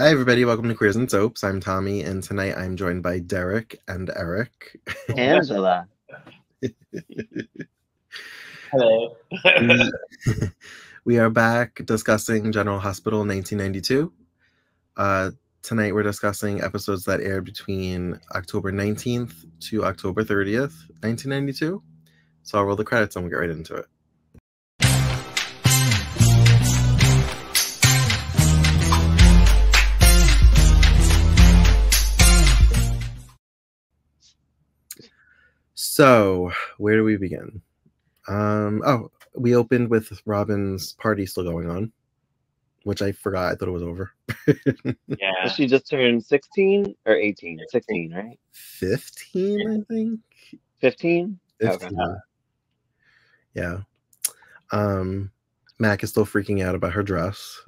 Hi, everybody. Welcome to Queers and Soaps. I'm Tommy, and tonight I'm joined by Derek and Eric. Angela. Hello. we, we are back discussing General Hospital 1992. Uh, tonight we're discussing episodes that aired between October 19th to October 30th, 1992. So I'll roll the credits and we'll get right into it. So, where do we begin? Um, oh, we opened with Robin's party still going on, which I forgot. I thought it was over. yeah. She just turned 16 or 18? 16, right? 15, I think. 15? 15. Yeah. Um, Mac is still freaking out about her dress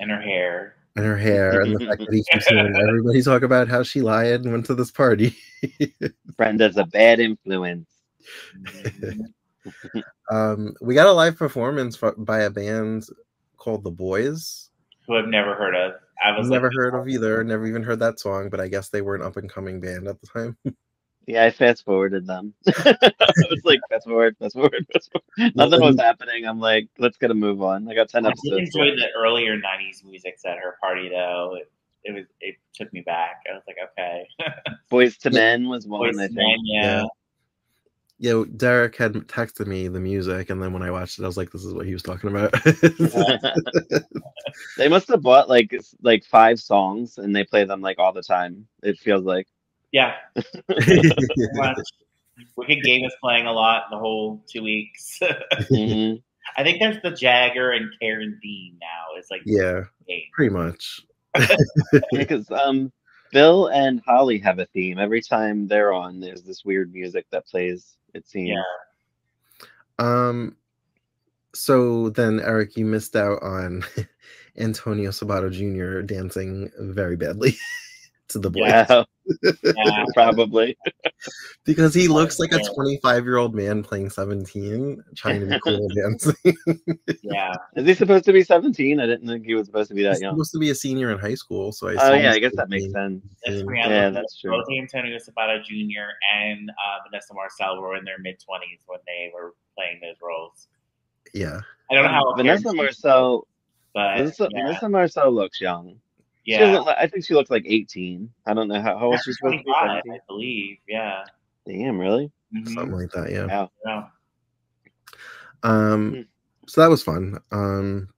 And her hair. And her hair and the fact that he keeps hearing everybody talk about how she lied and went to this party. Brenda's a bad influence. um, we got a live performance by a band called The Boys. Who I've never heard of. I was I've never like, heard of either, never even heard that song, but I guess they were an up and coming band at the time. Yeah, I fast forwarded them. I was like, fast forward, fast forward, fast forward. Nothing was happening. I'm like, let's get a move on. I got 10 I did episodes. enjoy the earlier '90s music at her party, though. It, it was. It took me back. I was like, okay. Boyz II Men was one, Boys I to think. Men, yeah. Yeah, Derek had texted me the music, and then when I watched it, I was like, "This is what he was talking about." they must have bought like like five songs and they play them like all the time. It feels like. Yeah. Wicked Game is playing a lot the whole two weeks. Mhm. I think there's the Jagger and Karen Dean now. It's like yeah, game. pretty much. because um Bill and Holly have a theme. Every time they're on, there's this weird music that plays. It seems. Yeah. Um, so then Eric, you missed out on Antonio Sabato Jr. dancing very badly to the boys Yeah, Yeah. probably. because he looks like a 25 year old man playing 17, trying to be cool dancing. Yeah. Is he supposed to be 17? I didn't think he was supposed to be that He's young. supposed to be a senior in high school, so I Oh yeah, I guess that makes sense. That's. Yeah, that's true. Both Antonio Sabato Jr. and uh, Vanessa Marcil were in their mid twenties when they were playing those roles. Yeah, I don't know how Vanessa Marcil. but Vanessa, yeah, Vanessa Marcil looks young. She yeah. doesn't, I think she looks like 18. I don't know how, how old she's supposed to be. 25, 17? I believe. Yeah. Damn, really? Mhm. something like that. Yeah. Wow. Yeah. Um, Hmm. so that was fun. Um,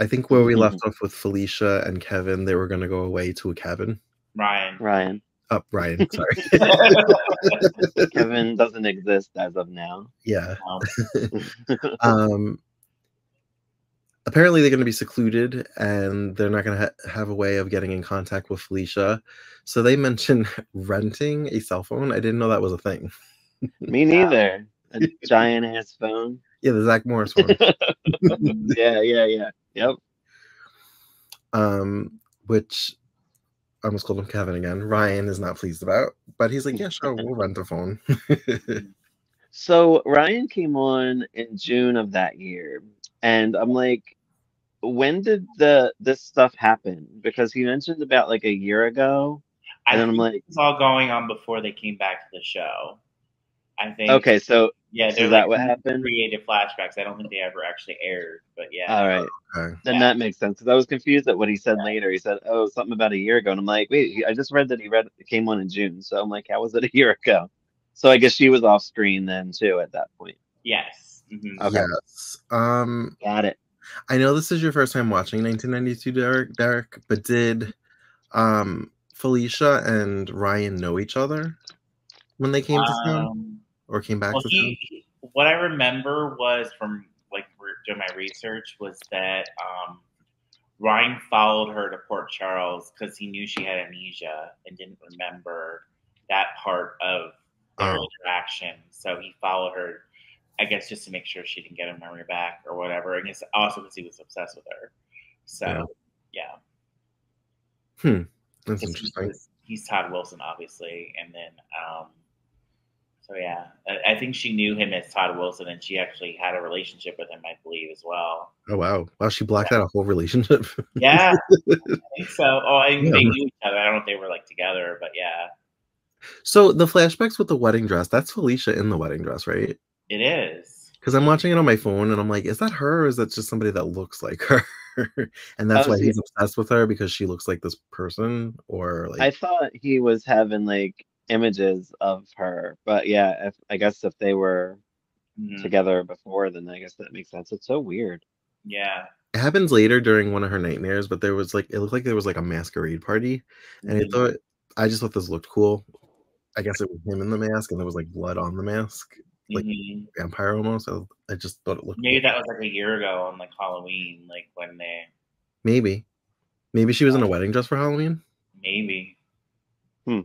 I think where we Mhm. left off with Felicia and Kevin, they were going to go away to a cabin. Ryan. Ryan. Up, Ryan. Sorry. Kevin doesn't exist as of now. yeah. Um, Um, apparently, they're going to be secluded, and they're not going to ha- have a way of getting in contact with Felicia. So they mentioned renting a cell phone. I didn't know that was a thing. Me neither. A giant ass phone. Yeah, the Zach Morris one. yeah, yeah, yeah. Yep. um, which I almost called him Kevin again. Ryan is not pleased about, but he's like, yeah, sure, we'll rent a phone. So Ryan came on in June of that year, and I'm like, when did the this stuff happen? Because he mentioned about like a year ago, I and then I'm like, it's all going on before they came back to the show. I think. okay, so Yeah, is they're that like what happened? Created flashbacks. I don't think they ever actually aired, but yeah. all right, Okay. then Yeah. that makes sense. Because I was confused at what he said later. He said, "Oh, something about a year ago," and I'm like, "Wait, I just read that he read it came on in June." So I'm like, "How was it a year ago?" So I guess she was off screen then too at that point. Yes. hmm Okay. Yes. Um, Got it. I know this is your first time watching 1992, Derek. Derek, but did um Felicia and Ryan know each other when they came to town Um, or came back well, to he, he- what I remember was from like doing my research was that um, Ryan followed her to Port Charles because he knew she had amnesia and didn't remember that part of their Oh. interaction. So he followed her, I guess, just to make sure she didn't get her memory back or whatever. And it's also because he was obsessed with her. So yeah, town? That's 'Cause he interesting. was- he's Todd Wilson, obviously, and then um, So yeah, I, I think she knew him as Todd Wilson, and she actually had a relationship with him, I believe, as well. Oh wow, wow! She blocked out a whole relationship. Yeah, I think so. Oh, I think Yeah. they knew each other. I don't know if they were like together, but yeah, so the flashbacks with the wedding dress—that's Felicia in the wedding dress, right? It is. Because I'm watching it on my phone and I'm like, is that her or is that just somebody that looks like her? and that's Oh, why see- he's obsessed with her because she looks like this person, or like I thought he was having like images of her, but yeah, if I guess if they were Mhm. together before, then I guess that makes sense. It's so weird. Yeah. it happens later during one of her nightmares. But there was like it looked like there was like a masquerade party, and I Mhm. thought I just thought this looked cool. I guess it was him in the mask, and there was like blood on the mask, like Mhm. vampire almost. I, I just thought it looked Maybe cool. that was like a year ago on like Halloween, like when they maybe, maybe she was in a wedding dress for Halloween. maybe. Hmm.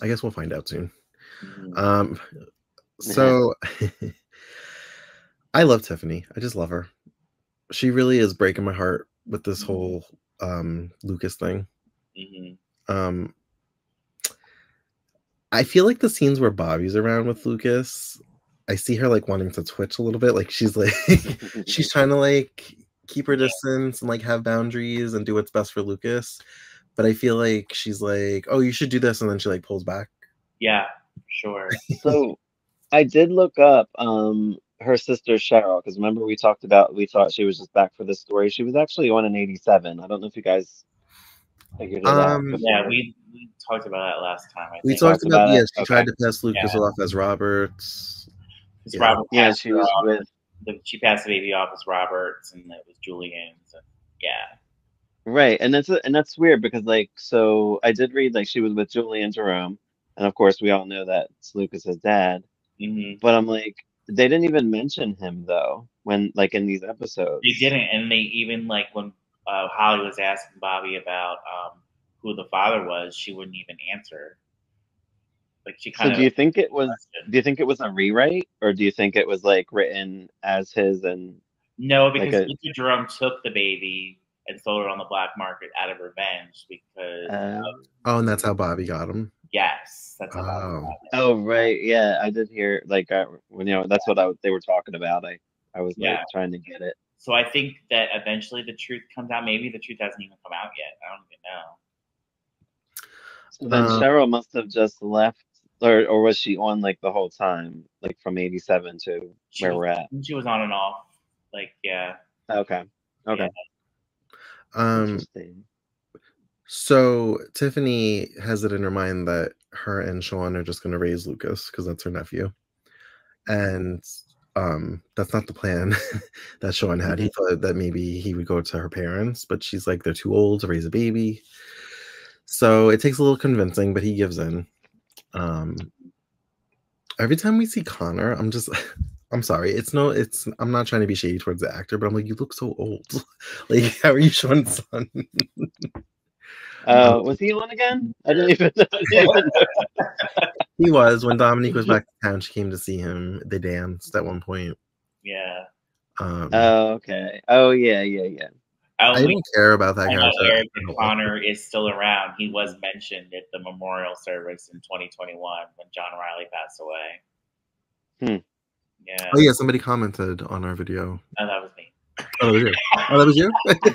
I guess we'll find out soon. Mhm. Um, so I love Tiffany. I just love her. She really is breaking my heart with this Mhm. whole um Lucas thing. Mhm. Um I feel like the scenes where Bobby's around with Lucas, I see her like wanting to twitch a little bit. Like she's like she's trying to like keep her distance and like have boundaries and do what's best for Lucas. But I feel like she's like, oh, you should do this, and then she like pulls back. Yeah, sure. so I did look up um her sister Cheryl because remember we talked about we thought she was just back for this story. She was actually on in '87. I don't know if you guys figured it. Um, before. Yeah, we we talked about that last time. I We talked talked about, about yeah, it? she Okay. tried to pass Lucas Yeah. off as Roberts. It's yeah. Robert yeah, she was off. with the, she passed the baby off as Roberts, and it was Julian's. And, yeah, right, and that's and that's weird because like so I did read like she was with Julian Jerome, and of course we all know that it's Lucas's dad. hmm But I'm like, they didn't even mention him though when like in these episodes. they didn't, and they even like when uh, Holly was asking Bobby about um, who the father was, she wouldn't even answer. Like she So kind of. do you think it was? Do you think it was a rewrite, or do you think it was like written as his and No, like because a- Lisa Jerome took the baby and sold it on the black market out of revenge because Uh, Oh, and that's how Bobby got him. yes, that's how Bobby Oh. got it. oh right, yeah, I did hear like uh, when you know that's what I, they were talking about. I I was like Yeah. trying to get it. So I think that eventually the truth comes out. Maybe the truth hasn't even come out yet. I don't even know. So then Uh, Cheryl must have just left, or or was she on like the whole time, like from '87 to where was- we're at? She was on and off. Like yeah, Okay, okay, Um, interesting. so Tiffany has it in her mind that her and Sean are just going to raise Lucas because that's her nephew, and um, that's not the plan that Sean had. He thought that maybe he would go to her parents, but she's like, they're too old to raise a baby. So it takes a little convincing, but he gives in. Um, every time we see Connor, I'm just, I'm sorry. It's no, it's, I'm not trying to be shady towards the actor, but I'm like, you look so old. like, how are you Sean's son? Uh, was he on again? I didn't even. I didn't even know. He was when Dominique was back in town. She came to see him. They danced at one point. yeah. Um, Oh, okay. Oh, yeah, yeah, yeah. Oh, I we- don't care about that I know character. Eric and Connor is still around. He was mentioned at the memorial service in 2021 when John Reilly passed away. Hmm. Yeah, Oh yeah, somebody commented on our video. oh, that was me. Oh, that was you. Oh, that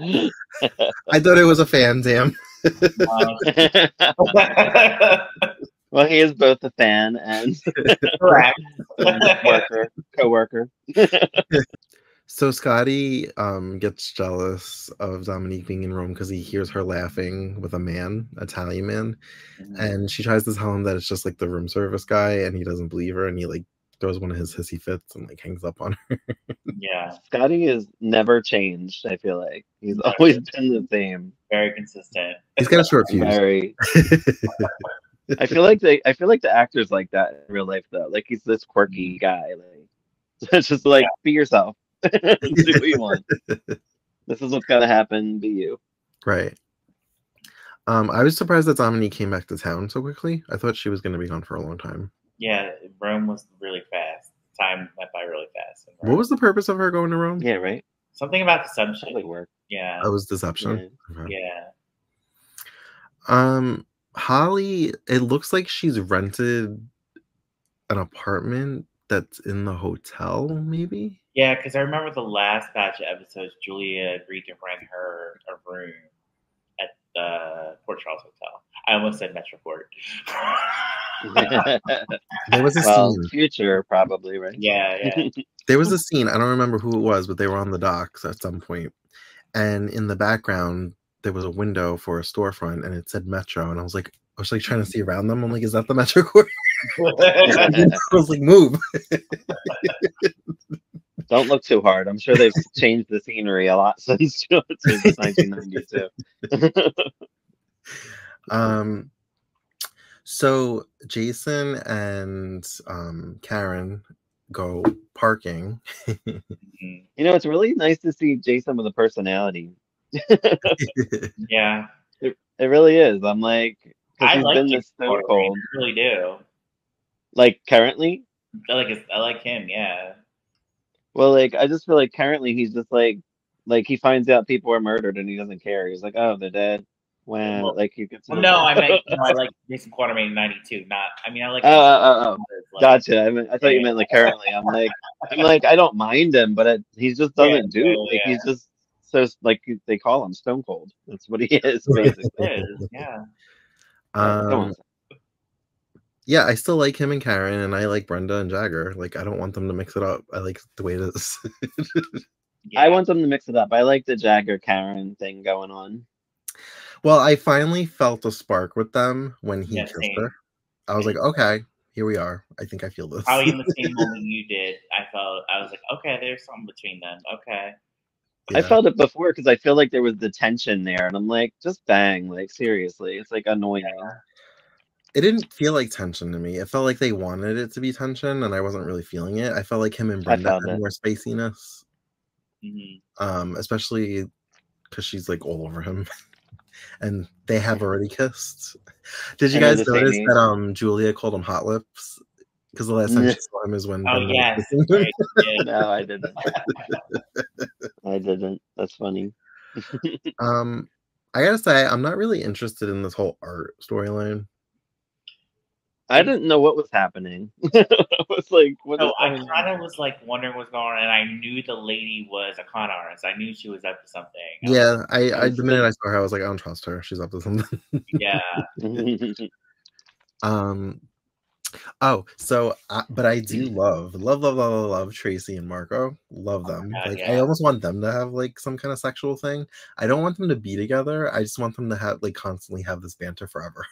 was you. I thought it was a fan. Damn. Well, he is both a fan and correct. worker, co-worker. So Scotty um, gets jealous of Dominique being in Rome because he hears her laughing with a man, Italian man, and she tries to tell him that it's just like the room service guy, and he doesn't believe her, and he like throws one of his hissy fits and like hangs up on her. yeah, Scotty has never changed. I feel like he's always been the same. very consistent. He's got a short fuse. Very. I feel like they. I feel like the actors like that in real life though. Like he's this quirky guy. Like just like be yourself. Do what you want. This is what's gonna happen. Be you. right. Um, I was surprised that Dominique came back to town so quickly. I thought she was going to be gone for a long time. Yeah, Rome was really fast. Time went by really fast. What was the purpose of her going to Rome? Yeah. Right. something about deception? Probably work. Yeah, That was deception. Okay. yeah. Um, Holly, it looks like she's rented an apartment that's in the hotel, maybe. Yeah, because I remember the last batch of episodes, Julia agreed to rent her a room at the Port Charles Hotel. I almost said Metro Court. There was a well, scene. future probably, right? yeah, yeah. There was a scene. I don't remember who it was, but they were on the docks at some point, and in the background there was a window for a storefront, and it said Metro, and I was like, I was like trying to see around them. I'm like, is that the Metro Court? I was like, move. Don't look too hard. I'm sure they've changed the scenery a lot since, since 1992. Um, so Jason and um, Karen go parking. Mhm. you know, it's really nice to see Jason with a personality. yeah. It really is. I'm like, I he's like been this stone cold. I really do. Like currently, I like his, I like him. Yeah. well, like I just feel like currently he's just like, like he finds out people are murdered and he doesn't care. He's like, oh, they're dead. When Well- like you could. Well, no, I meant no, I like Jason Quartermaine in '92. Not. I mean, I like. Oh, oh, oh, oh. like, Gotcha. I, mean, I thought you meant like currently. I'm like, I'm like, I don't mind him, but it, he just doesn't do. yeah, Like yeah. he's just so like they call him Stone Cold. That's what he is basically. It is, yeah. Um, yeah, I still like him and Karen, and I like Brenda and Jagger. Like, I don't want them to mix it up. I like the way it is. yeah. I want them to mix it up. I like the Jagger Karen thing going on. Well, I finally felt a spark with them when he Yeah, kissed same. her. I was like, okay, here we are. I think I feel this. Probably in the same moment you did. I felt. I was like, okay, there's something between them. Okay. I felt it before because I feel like there was the tension there, and I'm like, just bang, like seriously, it's like annoying. it didn't feel like tension to me. It felt like they wanted it to be tension, and I wasn't really feeling it. I felt like him and Brenda had it. more spaciness, hmm um, especially because she's like all over him, and they have already kissed. Did you And guys notice age. that um Julia called him hot lips? Because the last time she saw him is when. Oh Brenda yes. kissing him. Right, yeah. No, I didn't. I didn't. That's funny. Um, I gotta say, I'm not really interested in this whole art storyline. I didn't know what was happening. I was like, what is So I kind of was like wondering what's going on, and I knew the lady was a con artist. I knew she was up to something. I was Yeah, I, I That's the minute I saw her, I was like, I don't trust her. She's up to something. yeah. Um. Oh, so uh, but I do love, love, love, love, love, love Tracy and Marco. Love them. God, like I almost want them to have like some kind of sexual thing. I don't want them to be together. I just want them to have like constantly have this banter forever.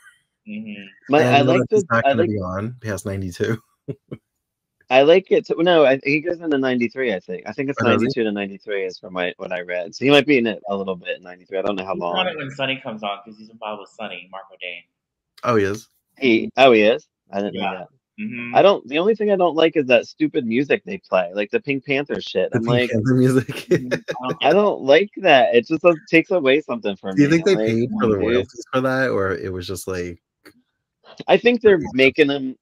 Hmm My, I like that he's the. not I going to like. be on past ninety two. I like it. To, no, I, he goes into '93. I think. I think it's Oh, '92 to '93 is from my, what I read. So he might be in it a little bit in '93. I don't know how He's on long. it when Sonny comes on because he's involved with Sonny, Marco Dane. Oh, he is. He. Oh, he is. I didn't know Yeah. that. hmm I don't. The only thing I don't like is that stupid music they play, like the Pink Panther shit. The I'm Pink like, Panther music. I don't like that. It just does- takes away something from me. Do you me. think they like, paid for the on, royalties for that, or it was just like I think they're making them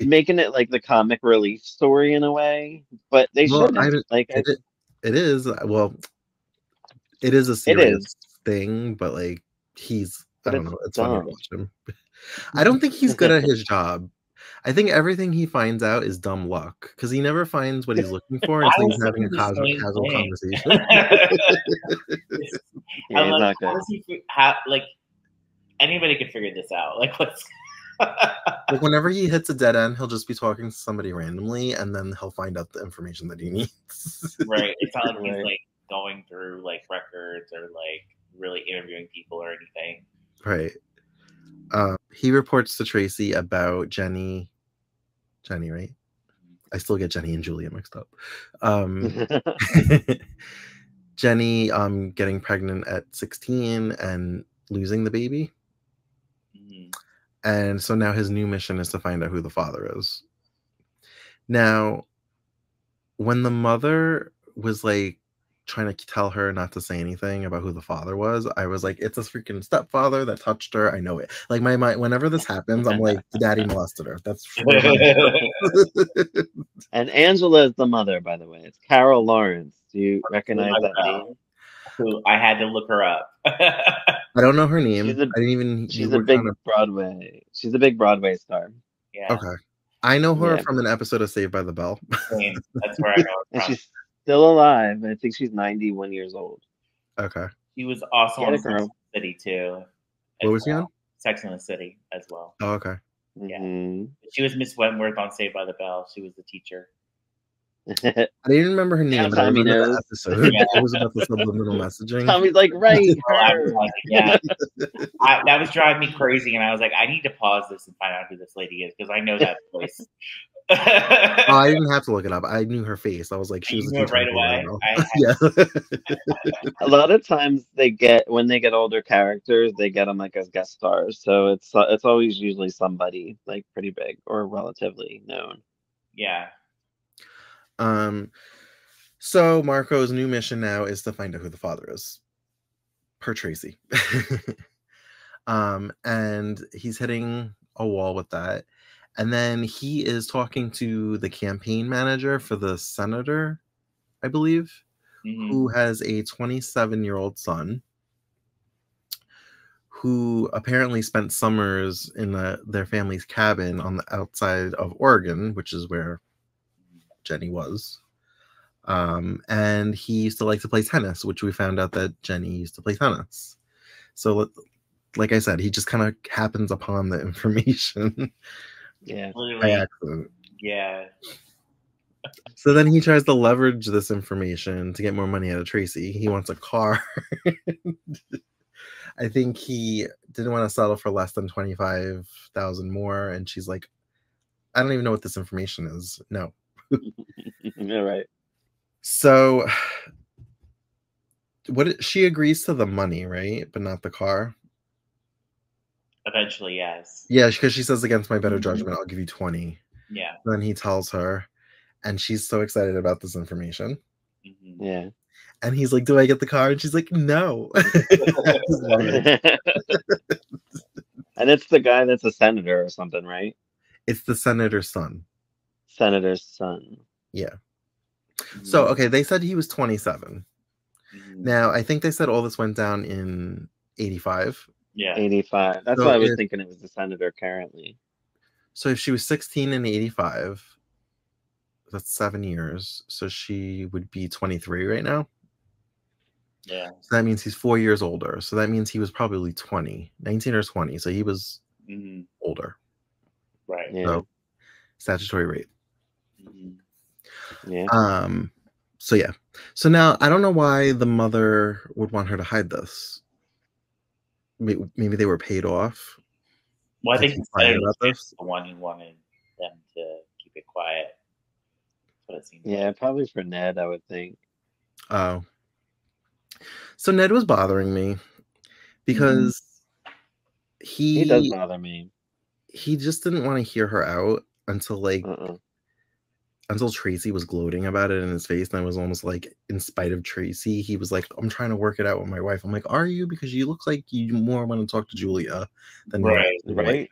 making it like the comic relief story in a way, but they Well, shouldn't. I like, it, it- it is uh, well it is a serious is. thing but like he's i don't it's know it's funny to watch him. I don't think he's good at his job. I think everything he finds out is dumb luck because he never finds what he's looking for until he's having a casual, casual conversation. Yeah, I'm like, not how he how, like anybody could figure this out? Like what's like whenever he hits a dead end he'll just be talking to somebody randomly and then he'll find out the information that he needs right? It's not like he's Right. like going through like records or like really interviewing people or anything. right uh, he reports to tracy about jenny jenny right i still get jenny and julia mixed up um Jenny um getting pregnant at 16 and losing the baby. And so now his new mission is to find out who the father is. Now, when the mother was like trying to tell her not to say anything about who the father was, I was like, it's a freaking stepfather that touched her. I know it. Like my mind, whenever this happens, I'm like, the daddy molested her. That's and Angela is the mother, by the way. It's Carol Lawrence. Do you recognize that name? Who I had to look her up. I don't know her name. She's a- I didn't even. She's a big kind of- Broadway. She's a big Broadway star. yeah, okay. I know her Yeah. from an episode of Saved by the Bell. same. that's where I know her And from. she's still alive. I think she's 91 years old. okay. She was also Get on Sex and girl. the City too. What was she on? Sex in the City as well. Oh, okay. Yeah. Mhm. She was Miss Wentworth on Saved by the Bell. She was the teacher. I didn't remember her name, Now but I Tommy remember the knows. episode. Yeah. It was about the subliminal messaging. Tommy's like, right, So I was her. like, yeah, I, that was driving me crazy, and I was like, I need to pause this and find out who this lady is because I know that voice. Oh, I didn't have to look it up. I knew her face. I was like, she You was a it right away? Bell. I yeah. A lot of times they get when they get older characters, they get them like as guest stars. So it's it's always usually somebody like pretty big or relatively known. yeah, Um, so Marco's new mission now is to find out who the father is, per Tracy. um, and he's hitting a wall with that. And then he is talking to the campaign manager for the senator, I believe, Mhm. who has a 27 year old son who apparently spent summers in the, their family's cabin on the outside of Oregon, which is where Jenny was. Um, and he used to like to play tennis, which we found out that Jenny used to play tennis. So, like I said, he just kind of happens upon the information Yeah. by accident. yeah. So then he tries to leverage this information to get more money out of Tracy. He wants a car. I think he didn't want to settle for less than 25,000 more and she's like I don't even know what this information is. No. Yeah, right. So what she agrees to the money, right? But not the car. Eventually, yes. Yeah, because she says against my better Mhm. judgment, I'll give you 20. Yeah. Then he tells her and she's so excited about this information. mhm. Yeah. And he's like, "Do I get the car?" And she's like, "No." I just love it. and it's the guy that's a senator or something, right? It's the senator's son. Senator's son. Yeah. So Mhm. okay, they said he was 27. Mhm. Now I think they said all this went down in 85. yeah. 85. That's So why I was if- thinking it was the senator currently. So if she was 16 in 85, that's seven years. So she would be 23 right now. Yeah. So that means he's four years older. So that means he was probably 20, 19 or 20. So he was hmm older. Right. Yeah. So statutory rape. Yeah. Um, so yeah. So now I don't know why the mother would want her to hide this. Maybe they were paid off. Well, I think the quiet senator was the one who wanted them to keep it quiet. That's it seems Yeah, like. probably for Ned, I would think. Oh. So Ned was bothering me because he He does bother me. he just didn't want to hear her out until like Uh-uh. Until Tracy was gloating about it in his face, and I was almost like, in spite of Tracy, he was like, "I'm trying to work it out with my wife." I'm like, "Are you?" Because you look like you more want to talk to Julia than Right. Ned. Right?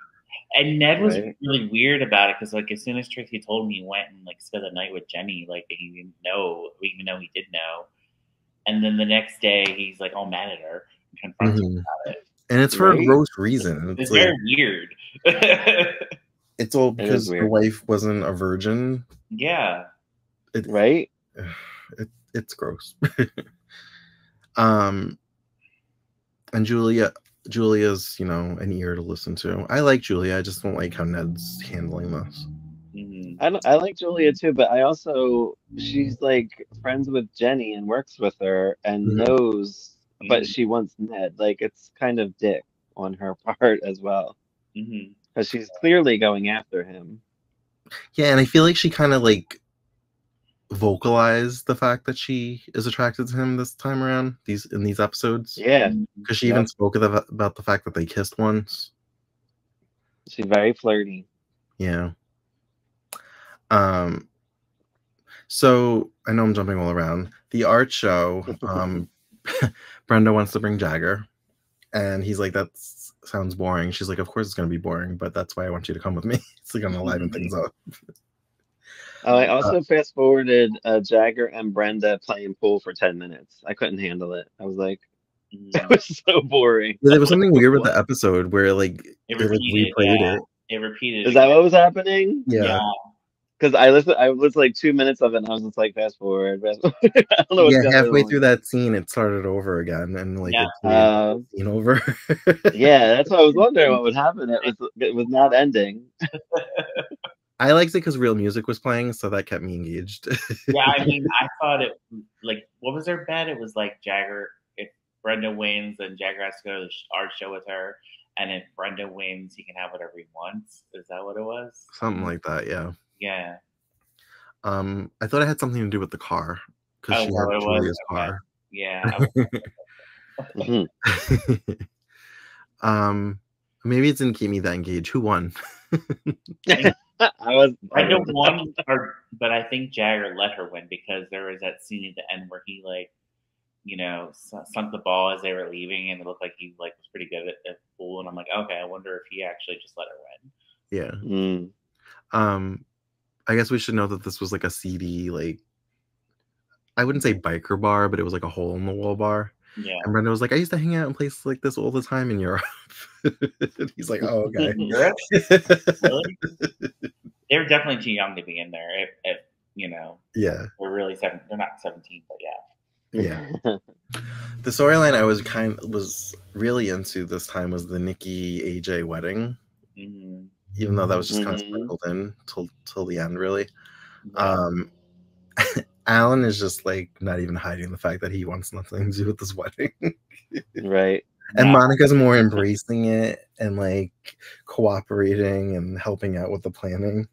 And Ned was Right. really weird about it because, like, as soon as Tracy told me he went and like spent the night with Jenny, like he didn't know, even though he did know. And then the next day, he's like all mad at her and confronts her Mhm. about it. And it's for a gross reason. It's It's like, very weird. it's all because the wife wasn't a virgin. Yeah. It, Right? it it's gross. um, and Julia, Julia's you know an ear to listen to. I like Julia. I just don't like how Ned's handling this. hmm I, don't- I like Julia too, but I also she's like friends with Jenny and works with her and Mhm. knows, but Mhm. she wants Ned. Like it's kind of dick on her part as well hmm because she's clearly going after him. Yeah, and I feel like she kind of like vocalized the fact that she is attracted to him this time around. These in these episodes, Yeah, because she even spoke of the, about the fact that they kissed once. she's very flirty. Yeah. Um. So I know I'm jumping all around. The art show. Um, Brenda wants to bring Jagger, and he's like, "That sounds boring." She's like, "Of course it's gonna be boring, but that's why I want you to come with me. it's like gonna liven things up." Oh, I also fast forwarded uh, Jagger and Brenda playing pool for 10 minutes. I couldn't handle it. I was like, it was so boring. Yeah, there was something weird with the episode where like It they like repeated. replayed yeah. it. It repeated. Is that what was happening? Yeah. Because I listened, I was like two minutes of it, and I was just like, fast forward, fast forward. I don't know what's Yeah, halfway on. through that scene, it started over again, and like Yeah. it Uh, the scene over. yeah, that's what I was wondering what would happen. It was, it was not ending. I liked it because real music was playing, so that kept me engaged. yeah, I mean, I thought it like what was their bet? It was like Jagger. If Brenda wins, then Jagger has to go to the art show with her, and if Brenda wins, he can have whatever he wants. Is that what it was? Something like that, yeah. Yeah. Um, I thought it had something to do with the car because Oh, she is had it? Julia's Okay. car. Yeah. Mhm. um, maybe it didn't keep me that engaged. Who won? I was. Brenda won, or but I think Jagger let her win because there was that scene at the end where he like, you know, sunk the ball as they were leaving, and it looked like he like was pretty good at, at pool. And I'm like, okay, I wonder if he actually just let her win. yeah. Mm. Um, I guess we should know that this was like a CD, like I wouldn't say biker bar, but it was like a hole in the wall bar. Yeah. And Brenda was like, I used to hang out in places like this all the time in Europe. And He's like, oh, okay. Europe? Really? They're definitely too young to be in there. If, if you know, yeah. we're really seven. They're not seventeen, but yeah. Yeah. The storyline I was kind was really into this time was the Nikki AJ wedding, hmm even though that was just kind of sprinkled in till till the end, really. Um, Alan is just like not even hiding the fact that he wants nothing to do with this wedding, right. and Yeah. Monica's more embracing it and like cooperating and helping out with the planning.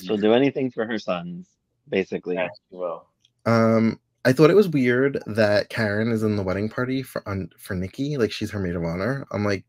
She'll do anything for her sons, basically. Yes, you will. Um, I thought it was weird that Karen is in the wedding party for on for Nikki, like she's her maid of honor. I'm like,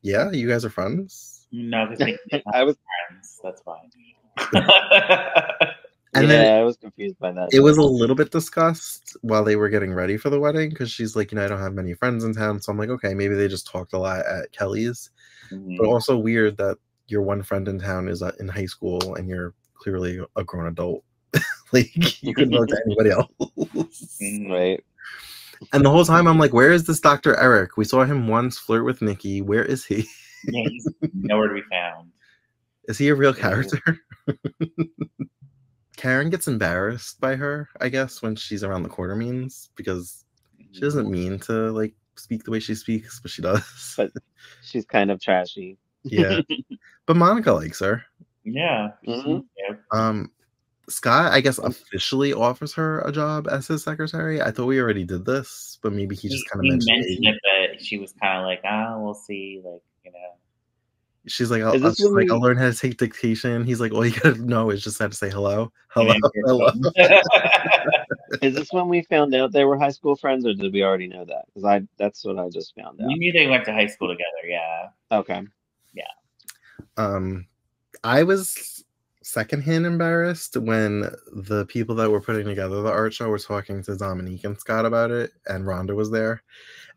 yeah, you guys are friends. No, I was. friends. That's fine. And yeah, then I was confused by that. it was a little bit discussed while they were getting ready for the wedding because she's like, you know, I don't have many friends in town. So I'm like, okay, maybe they just talked a lot at Kelly's. Mhm. But also weird that your one friend in town is uh, in high school and you're clearly a grown adult. like you couldn't talk to anybody else. Mhm. right. And the whole time I'm like, where is this Dr. Eric? We saw him once flirt with Nikki. Where is he? Yeah, he's nowhere to be found. Is he a real character? Karen gets embarrassed by her, I guess, when she's around the Quartermaines because she doesn't mean to like speak the way she speaks, but she does. But she's kind of trashy. yeah. But Monica likes her. Yeah. Mhm. Um Scott, I guess, officially offers her a job as his secretary. I thought we already did this, but maybe he just kind of mentioned, mentioned it. it, but she was kind of like, ah, we'll see. Like, you know. She's like, I'll, this she's when like, I'll learn how to take dictation. He's like, all you gotta know is just how to say hello, hello, hello. Is this when we found out they were high school friends, or did we already know that? Because I that's what I just found out. You knew they went to high school together. Yeah. Okay. Yeah. Um i was secondhand embarrassed when the people that were putting together the art show were talking to dominique and scott about it and rhonda was there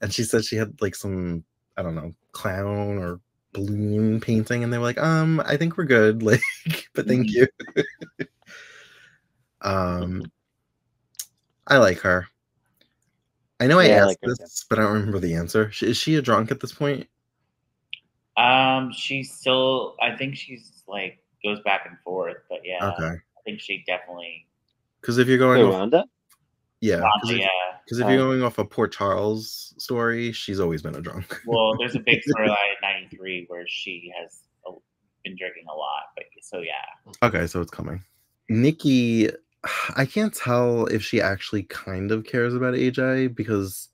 and she said she had like some i don't know clown or balloon painting and they were like um i think we're good like but thank you um i like her i know i Yeah, I asked like her this but i don't remember the answer is she a drunk at this point Um, she's still. I think she's like goes back and forth, but yeah, okay I think she definitely. because if you're going Who, off Rhonda? Yeah 'cause Rhonda, if- yeah. Because if you're Oh. going off a Port Charles story, she's always been a drunk. Well, there's a big storyline in '93 where she has been drinking a lot, but so yeah. okay, so it's coming. Nikki, I can't tell if she actually kind of cares about AJ because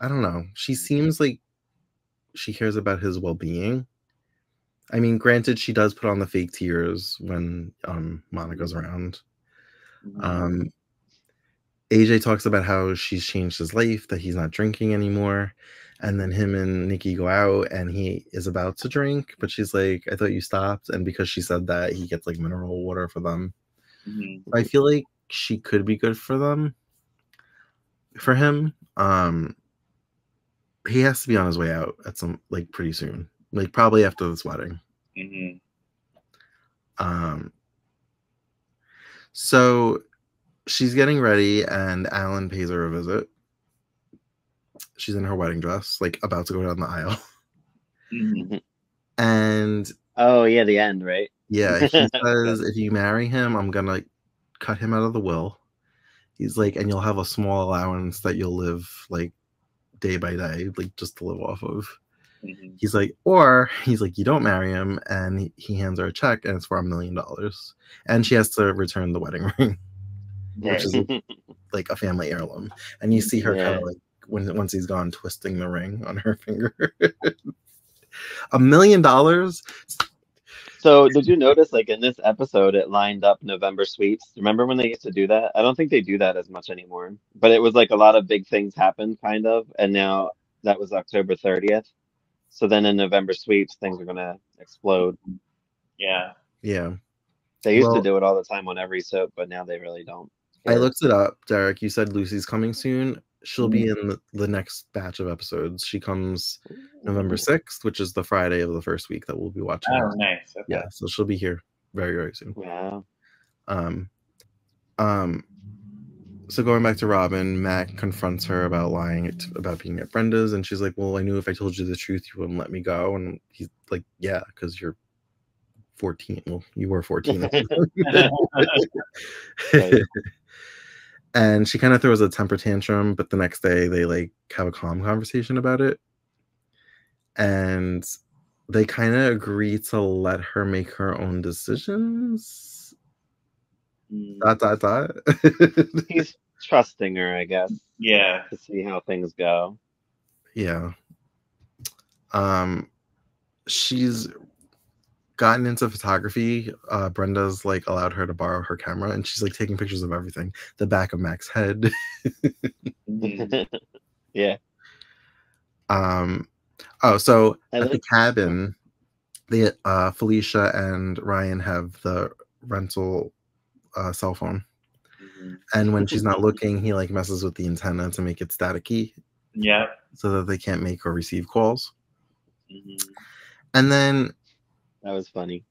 I don't know. She seems like she cares about his well being. I mean, granted, she does put on the fake tears when um, Monica's around. Mhm. Um, AJ talks about how she's changed his life, that he's not drinking anymore. And then him and Nikki go out and he is about to drink, but she's like, I thought you stopped. And because she said that, he gets like mineral water for them. Mhm. I feel like she could be good for them, for him. Um, he has to be on his way out at some like pretty soon, like probably after this wedding. Mhm. Um, So she's getting ready, and Alan pays her a visit. She's in her wedding dress, like about to go down the aisle. Mhm. And Oh yeah, the end, right? yeah, he says, if you marry him, I'm gonna cut him out of the will. He's like, and you'll have a small allowance that you'll live like day by day, like just to live off of. Mhm. He's like, or he's like, you don't marry him, and he, he hands her a check, and it's for a million dollars, and she has to return the wedding ring, which is like a family heirloom, and you see her kind of like when once he's gone, twisting the ring on her finger. a million dollars? So did you notice like in this episode it lined up November sweeps? Remember when they used to do that? I don't think they do that as much anymore. But it was like a lot of big things happened kind of and now that was October 30th. So then in November sweeps things are going to explode. Yeah. Yeah, They used Well- to do it all the time on every soap, but now they really don't. I looked it up, Derek. You said Lucy's coming soon. She'll be in the, next batch of episodes. She comes November 6th, which is the Friday of the first week that we'll be watching. Oh, nice. Okay. Yeah, so she'll be here very, very soon. Wow. Um, um, so going back to Robin, Mac confronts her about lying about being at Brenda's, and she's like, "Well, I knew if I told you the truth, you wouldn't let me go." And he's like, "Yeah, because you're 14. Well, you were 14." Right. and she kind of throws a temper tantrum, but the next day they like have a calm conversation about it, and they kind of agree to let her make her own decisions. Mm, Dot dot dot. He's trusting her, I guess, yeah. to see how things go. yeah. Um, she's gotten into photography. Uh, Brenda's like allowed her to borrow her camera, and she's like taking pictures of everything. The back of Mac's head. Mhm. yeah. Um, oh, so I at the cabin, the uh, Felicia and Ryan have the rental uh, cell phone, Mhm. and when she's not looking, he like messes with the antenna to make it staticky Yeah. so that they can't make or receive calls. Mhm. And then That was funny.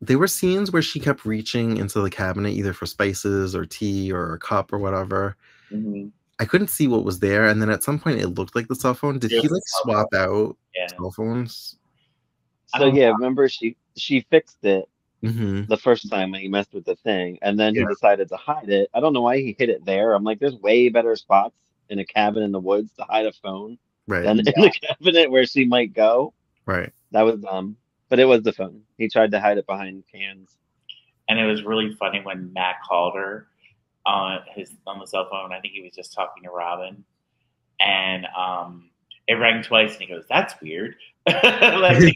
there were scenes where she kept reaching into the cabinet either for spices or tea or a cup or whatever. Mhm. I couldn't see what was there, and then at some point it looked like the cell phone. Did It he like the cell swap out Yeah. cell phones? So don't yeah, remember she she fixed it hmm the first time when he messed with the thing, and then Yeah. he decided to hide it. I don't know why he hid it there. I'm like, there's way better spots in a cabin in the woods to hide a phone Right, than in the cabinet where she might go. right. That was dumb. But it was the phone. He tried to hide it behind cans. and it was really funny when Matt called her on his on the cell phone. I think he was just talking to Robin, and um, it rang twice, and he goes, "That's weird." like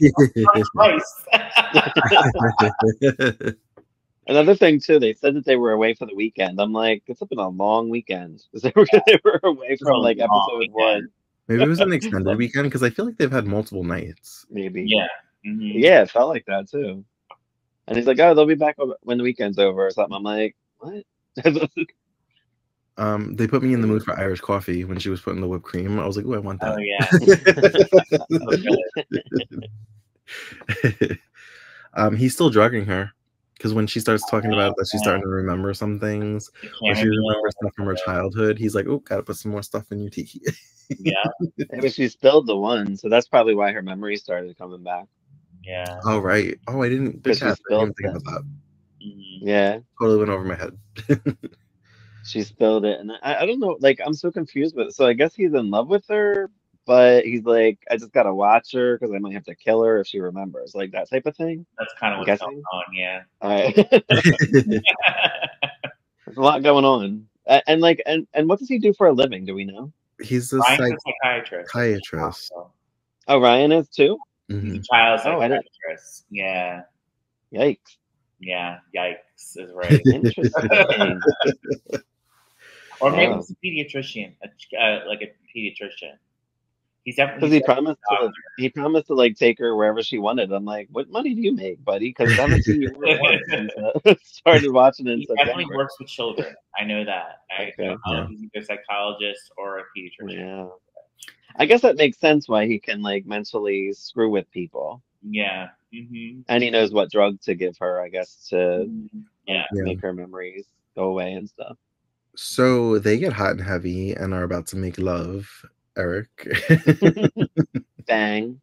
twice. Another thing too, they said that they were away for the weekend. I'm like, it's been a long weekend because they were they were away from like a long episode one. Maybe it was an extended weekend because I feel like they've had multiple nights. maybe. yeah. Mhm. Yeah, it felt like that too. And he's like, "Oh, they'll be back when the weekend's over or something." I'm like, "What?" Um, they put me in the mood for Irish coffee when she was putting the whipped cream. I was like, "Oh, I want Oh that." yeah. um, he's still drugging her because when she starts talking about that, she's starting to remember some things, or she remembers stuff from her childhood. He's like, "Oh, gotta put some more stuff in your tea." Yeah. Maybe she spilled the one, so that's probably why her memory started coming back. Yeah. oh, right. Oh, I didn't. Because Good she. I didn't spilled think about that. Yeah, Totally went over my head. she spilled it, and I, I don't know. Like, I'm so confused with it. So I guess he's in love with her, but he's like, I just gotta watch her because I might have to kill her if she remembers, like that type of thing. That's kind of I'm what's guessing. going on. Yeah. All right. There's a lot going on. A- And like, and and what does he do for a living? Do we know? he's a psych- a psychiatrist. psychiatrist. Oh. oh, Ryan is too. He's Mhm. a child Oh, I didn't- psychiatrist. Yeah. Yikes! Yeah. Yikes is right. Interesting. or maybe Wow. he's a pediatrician, a, uh, like a pediatrician. He's definitely. Because he promised to, he promised to like take her wherever she wanted. I'm like, what money do you make, buddy? Because I haven't seen you work since uh, started watching it in He definitely works with children. I know that. Okay. I don't know if he's either a psychologist or a pediatrician. Yeah, I guess that makes sense why he can like mentally screw with people, Yeah. hmm and he knows what drug to give her. I guess to Yeah. Yeah. make her memories. go away and stuff. So they get hot and heavy and are about to make love, Eric. Bang.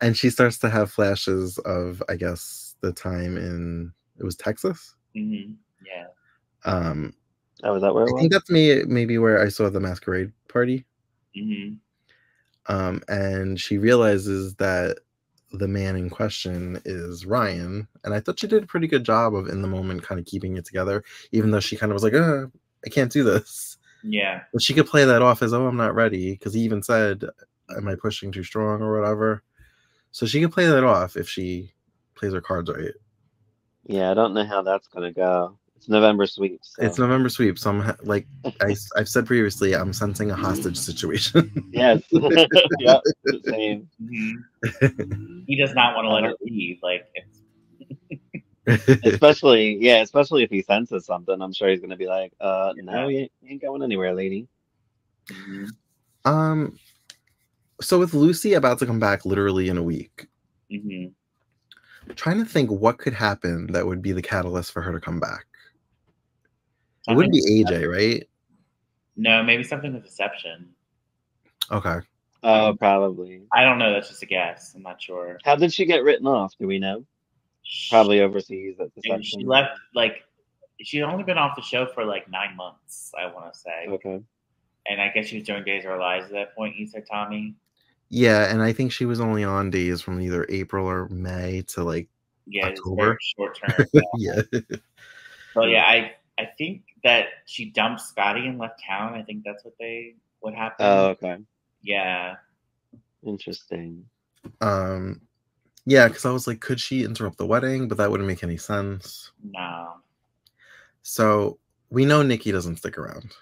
and she starts to have flashes of, I guess, the time in it was Texas. hmm Yeah. Um, Oh, is that where it I was? think that's me, maybe where I saw the masquerade party. Hmm Um, and she realizes that the man in question is Ryan. And I thought she did a pretty good job of in the moment kind of keeping it together, even though she kind of was like, uh, I can't do this. Yeah. But she could play that off as, oh, I'm not ready. Because he even said, Am I pushing too strong or whatever? So she could play that off if she plays her cards right. Yeah, I don't know how that's gonna go. It's November sweep. So. It's November sweep. So I'm ha- like, I, have said previously, I'm sensing a hostage situation. yes. yep. Same. hmm he does not want to let her leave. Like it's Especially, yeah, especially if he senses something. I'm sure he's gonna be like, "Uh, no, you ain't, going anywhere, lady." mhm. um, so with Lucy about to come back literally in a week, Mhm. trying to think what could happen that would be the catalyst for her to come back. It wouldn't be AJ, right? No, maybe something with deception. Okay. Oh, probably. I don't know. That's just a guess. I'm not sure. How did she get written off? Do we know? Probably overseas at deception. she left like she'd only been off the show for like nine months. I want to say, Okay. and I guess she was doing Days of Our Lives at that point. You said Tommy. Yeah, and I think she was only on days from either April or May to like Yeah, October. short term. yeah. yeah. So yeah, I I think that she dumped Scotty and left town. I think that's what they what happened. Oh, okay. yeah. Interesting. Um yeah, because I was like, could she interrupt the wedding? But that wouldn't make any sense. No. So we know Nikki doesn't stick around.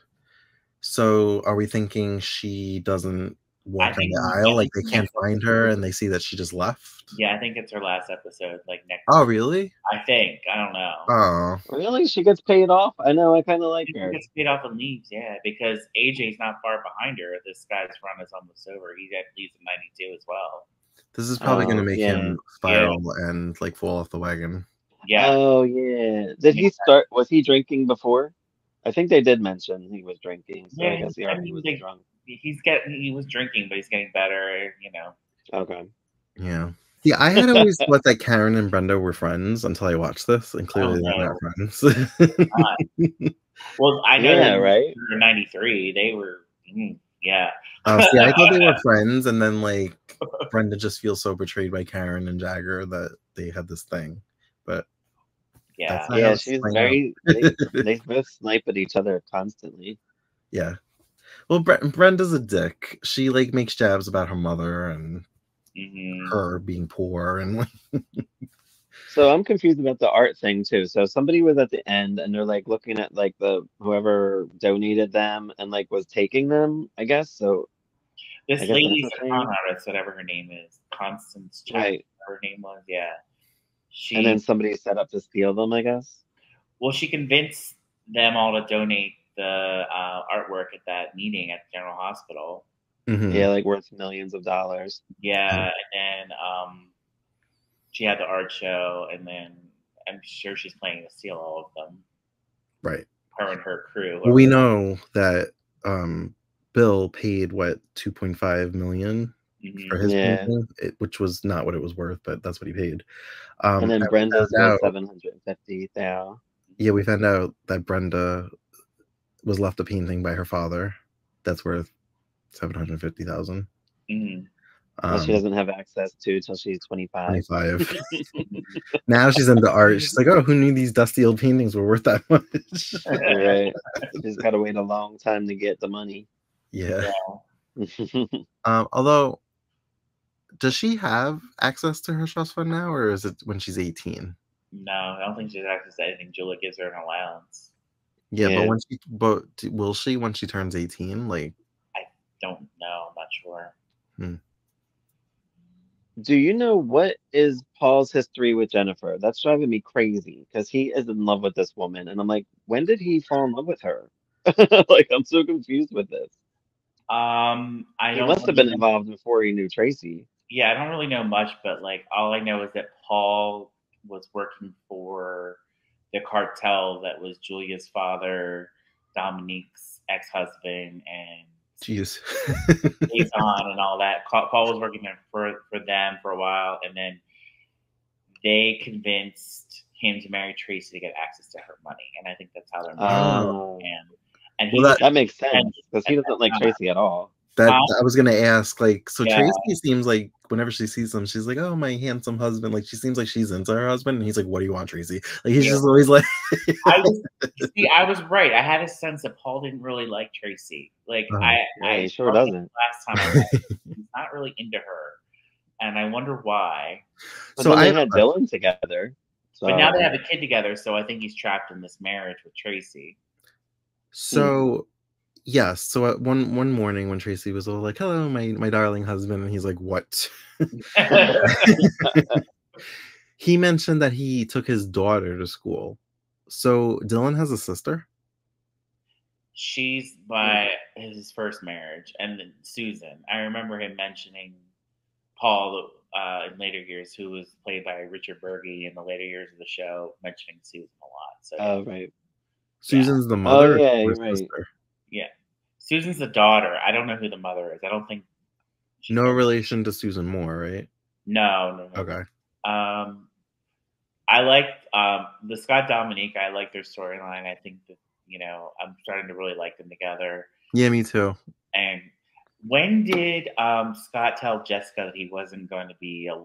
So are we thinking she doesn't walk down the aisle? I Like they can't find her and they see that she just left? Yeah, I think it's her last episode. Like next. Oh really? I think. I don't know. Oh. Really? She gets paid off? I know. I kind of like She her. gets paid off and leaves, yeah, because AJ's not far behind her. This guy's run is almost over. He at least in '92 as well. This is probably Oh, gonna make yeah. him spiral and like fall off the wagon. Yeah, Oh yeah. Did he start? Was he drinking before? I think they did mention he was drinking. So I guess he I mean, was they- drunk. He's getting. He was drinking, but he's getting better. You know. Okay. Yeah. Yeah, I had always thought that Karen and Brenda were friends until I watched this, and clearly Oh, they're not friends. Well, I know. Yeah. Right. '93. They were. Mm, yeah. Oh, see, I thought they were friends, and then like Brenda just feels so betrayed by Karen and Jagger that they had this thing. But Yeah. That's not how Yeah. She's very. They, they both snipe at each other constantly. yeah, well, Bre- Brenda's a dick. She like makes jabs about her mother and hmm her being poor, and like, So I'm confused about the art thing too. So somebody was at the end and they're like looking at like the whoever donated them and like was taking them, I guess. So This I guess lady's that's a the thing. con artist, whatever her name is, Constance. Jack, right. Her name was yeah. She And then somebody set up to steal them, I guess. well, she convinced them all to donate the uh, artwork at that meeting at the General Hospital. Mhm. Yeah, like worth millions of dollars. Yeah, and then um, she had the art show, and then I'm sure she's planning to steal all of them. right. Her and her crew. Well, we know that um Bill paid what 2.5 million Mhm. for his Yeah. painting, it, which was not what it was worth, but that's what he paid. Um, and then we Brenda's found was out- seven hundred and fifty thousand. yeah, we found out that Brenda was left a painting by her father that's worth seven hundred fifty thousand. Mhm. Um, she doesn't have access to until she's twenty five. 25. now she's into art. She's like, oh, who knew these dusty old paintings were worth that much? right. She's gotta wait a long time to get the money. yeah. Um, although, does she have access to her trust fund now, or is it when she's 18? No, I don't think she has access to anything. Julia gives her an allowance. Yeah, Yeah. but when she, but will she when she turns 18? Like, I Don't know. I'm not sure. Do you know what is Paul's history with Jennifer? That's driving me crazy because he is in love with this woman, and I'm like, when did he fall in love with her? like, I'm so confused with this. Um, I He don't must have been involved before he knew Tracy. yeah, I don't really know much, but like all I know is that Paul was working for the cartel that was Julia's father, Dominique's ex-husband, and Jeez. liaison and all that. Paul Paul was working there for for them for a while, and then they convinced him to marry Tracy to get access to her money, and I think that's how they're married. Oh, and and he Well, was that makes sense because he doesn't like Tracy at all. That Huh? I was gonna ask, like, so Yeah. Tracy seems like whenever she sees him, she's like, "Oh, my handsome husband." Like, she seems like she's into her husband, and he's like, "What do you want, Tracy?" Like, he's Yeah. just always like, I was, see, I was right. I had a sense that Paul didn't really like Tracy. Like Uh-huh. I, Yeah, I he sure doesn't. Last time I met he's not really into her, and I wonder why. But So I they have had a- Dylan together. So, But now they have a kid together, so I think he's trapped in this marriage with Tracy. So yes, so uh, one one morning when Tracy was all like, "Hello, my my darling husband," and he's like, "What?" he mentioned that he took his daughter to school. So Dylan has a sister. She's by his first marriage, and then Susan. I remember him mentioning Paul uh, in later years, who was played by Richard Burgi in the later years of the show, mentioning Susan a lot. So Oh right. Susan's the mother. or yeah, his right. sister? Yeah, Susan's the daughter. I don't know who the mother is. I don't think. she- No relation to Susan Moore, right? No, no, no. Okay. Um, I like um, the Scott Dominique. I like their storyline. I think that you know I'm starting to really like them together. Yeah, me too. And when did um, Scott tell Jessica that he wasn't going to be uh,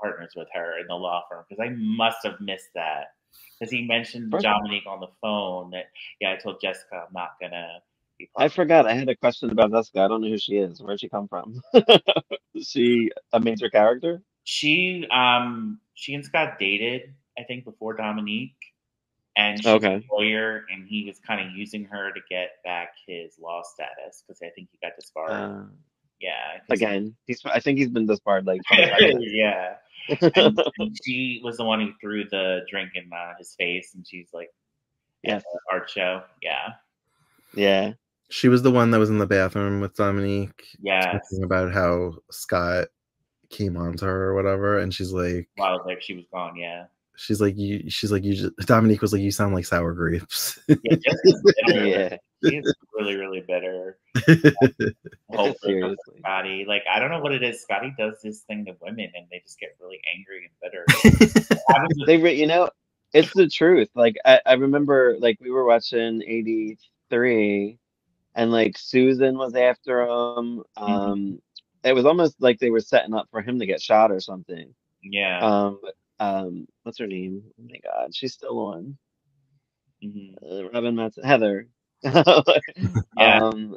partners with her in the law firm? Because I must have missed that. Because he mentioned First- Dominique on the phone that yeah, I told Jessica I'm not gonna be. I forgot. I had a question about Jessica. I don't know who she is. Where'd she come from? is she a major character? She um she and Scott dated I think before Dominique, and she's Okay. a lawyer, and he was kind of using her to get back his law status because I think he got disbarred. Uh, yeah, again, he's. I think he's been disbarred like yeah. And, and she was the one who threw the drink in uh, his face, and she's like, Yes. art show. Yeah, yeah. She was the one that was in the bathroom with Dominique Yeah. talking about how Scott came on to her or whatever, and she's like, While like she was gone. Yeah, she's like, you, she's like, you. Just, Dominique was like, you sound like sour grapes. yeah. Jessica's. Yeah. She's really, really bitter. Seriously. Scotty. Like I don't know what it is. Scotty does this thing to women, and they just get really angry and bitter. They, re- you know, it's the truth. Like I, I remember, like we were watching '83, and like Susan was after him. Um, it was almost like they were setting up for him to get shot or something. yeah. Um, um, what's her name? Oh my God, she's still on. mhm. Uh, Robin Mattson, Heather. Yeah. Um,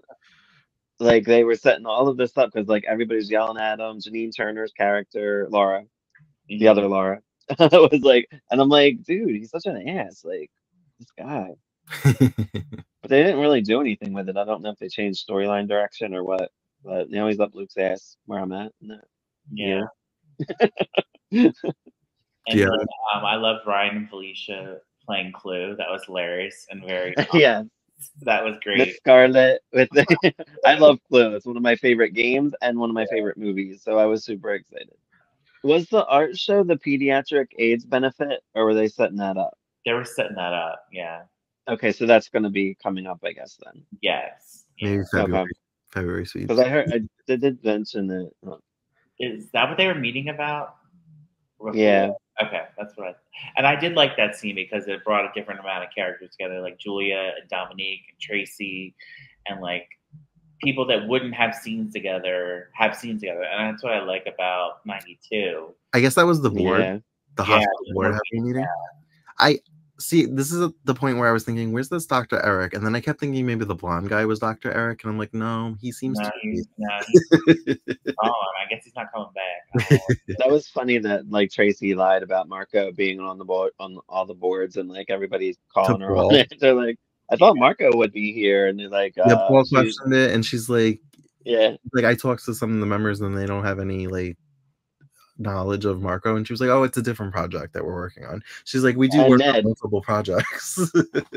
like they were setting all of this up because like everybody's yelling at him. Janine Turner's character, Laura, the other Laura, was like, and I'm like, dude, he's such an ass. Like this guy. But they didn't really do anything with it. I don't know if they changed storyline direction or what. But now he's up Luke's ass where I'm at. No. Yeah. Yeah. And Yeah. then, um, I loved Ryan and Felicia playing Clue. That was hilarious and very. yeah. That was Miss great. Scarlet with the, I love Clue. It's one of my favorite games and one of my favorite movies. So I was super excited. Was the art show the pediatric AIDS benefit or were they setting that up? They were setting that up. Yeah. Okay, so that's going to be coming up, I guess then. Yes. Maybe February, February sweet. Because I heard I, they did mention it. Is that what they were meeting about? Yeah. Okay, that's what I. And I did like that scene because it brought a different amount of characters together, like Julia and Dominique and Tracy, and like people that wouldn't have scenes together have scenes together, and that's what I like about '92. I guess that was the board, Yeah. the Yeah, hospital the board board having a meeting. I see. This is the point where I was thinking, "Where's this Doctor Eric?" And then I kept thinking maybe the blonde guy was Doctor Eric, and I'm like, no, he seems No, to he's, be. no, he's gone. I guess he's not coming back. I don't know. That was funny that like Tracy lied about Marco being on the board on all the boards and like everybody's calling her on it. They're like, I thought Marco would be here, and they're like, yeah, uh, Paul questioned it, and she's like, yeah, like I talked to some of the members, and they don't have any like knowledge of Marco, and she was like, "Oh, it's a different project that we're working on." She's like, "We do And work Ned. on multiple projects."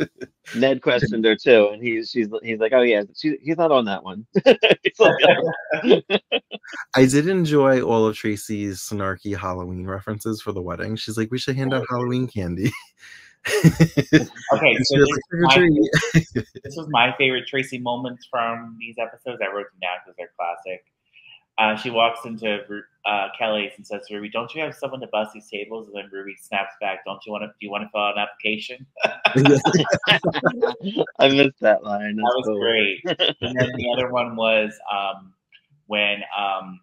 Ned questioned her too, and he's she's he's like, oh yeah, she, he's not on that one. He's like, I did enjoy all of Tracy's snarky Halloween references for the wedding. She's like, "We should hand out oh. Halloween candy." Okay, so this, like, is my, this was my favorite Tracy moments from these episodes. I wrote them down because they're classic. Uh, she walks into uh, Kelly's and says to Ruby, "Don't you have someone to bust these tables?" And then Ruby snaps back, "Don't you want to? Do you want to fill out an application?" I missed that line. That was cool. great. and then the other one was um, when um,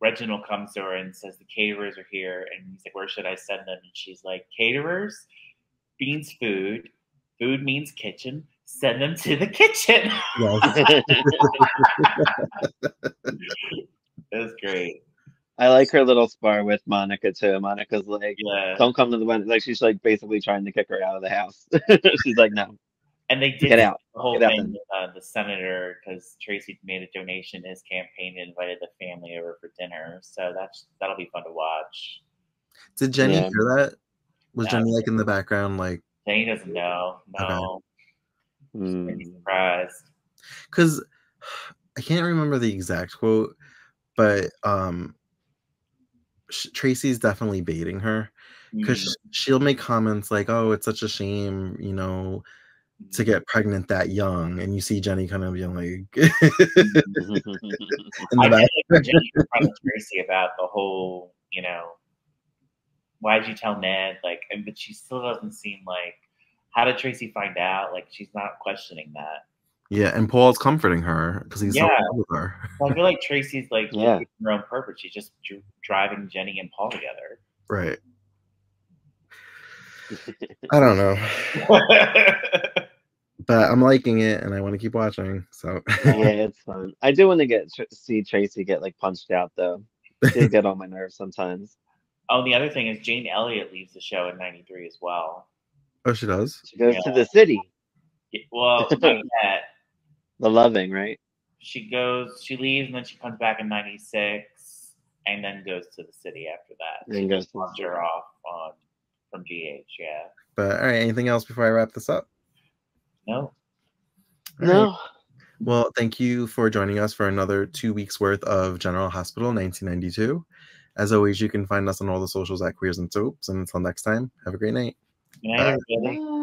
Reginald comes to her and says the caterers are here, and he's like, "Where should I send them?" And she's like, "Caterers means food. Food means kitchen. Send them to the kitchen." Yes. it was great. I like her little spar with Monica too. Monica's like, Yeah, "Don't come to the wedding." Like she's like basically trying to kick her out of the house. she's like, "No, and they did get out." the whole Get out thing then. with uh, the senator because Tracy made a donation to his campaign and invited the family over for dinner. So that's that'll be fun to watch. Did Jenny Yeah. hear that? Was No. Jenny like in the background, like, Jenny doesn't know. No, Hmm. I'd surprised. because I can't remember the exact quote, but um, Tracy's definitely baiting her because Mm, she'll make comments like, "Oh, it's such a shame, you know, to mm, get pregnant that young," and you see Jenny kind of being like, Mm-hmm. I back. like Jenny Tracy about the whole, you know, why'd you tell Ned? Like, but she still doesn't seem like. How did Tracy find out? Like, she's not questioning that. Yeah, and Paul's comforting her because he's so Yeah. in love with her. So I feel like Tracy's like Yeah. her own purpose. She's just dr- driving Jenny and Paul together. Right. I don't know, but I'm liking it and I want to keep watching. So yeah, it's fun. I do want to get tr- see Tracy get like punched out though. They get on my nerves sometimes. oh, and the other thing is Jane Elliott leaves the show in '93 as well. oh, she does. She goes to the city, Yeah, Well, not yet. The loving, right? She goes, she leaves, and then she comes back in '96, and then goes to the city after that. And goes to the her off on from GH. Yeah. But all right, anything else before I wrap this up? No. All right. No, Well, thank you for joining us for another two weeks worth of General Hospital 1992. As always, you can find us on all the socials at Queers and Soaps. And until next time, have a great night. Good night, everybody. Bye.